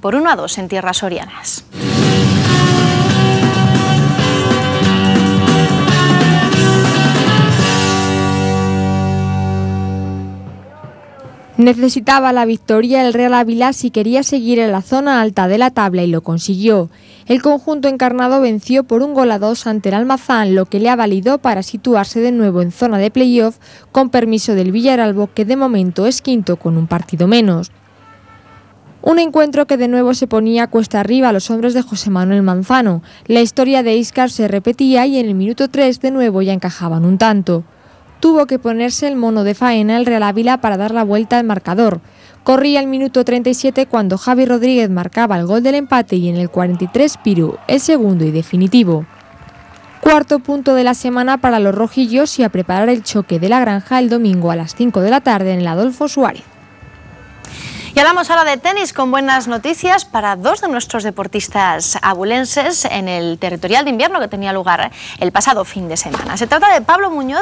Por 1 a 2 en tierras sorianas. Necesitaba la victoria el Real Ávila si quería seguir en la zona alta de la tabla y lo consiguió. El conjunto encarnado venció por un gol a dos ante el Almazán, lo que le ha valido para situarse de nuevo en zona de playoff con permiso del Villaralbo, que de momento es quinto con un partido menos. Un encuentro que de nuevo se ponía cuesta arriba a los hombres de José Manuel Manzano. La historia de Iscar se repetía y en el minuto 3 de nuevo ya encajaban un tanto tuvo que ponerse el mono de faena el Real Ávila para dar la vuelta al marcador. Corría el minuto 37 cuando Javi Rodríguez marcaba el gol del empate y en el 43 Piru, el segundo y definitivo. Cuarto punto de la semana para los rojillos y a preparar el choque de la granja el domingo a las 5 de la tarde en el Adolfo Suárez. Y hablamos ahora de tenis con buenas noticias para dos de nuestros deportistas abulenses en el territorial de invierno que tenía lugar el pasado fin de semana. Se trata de Pablo Muñoz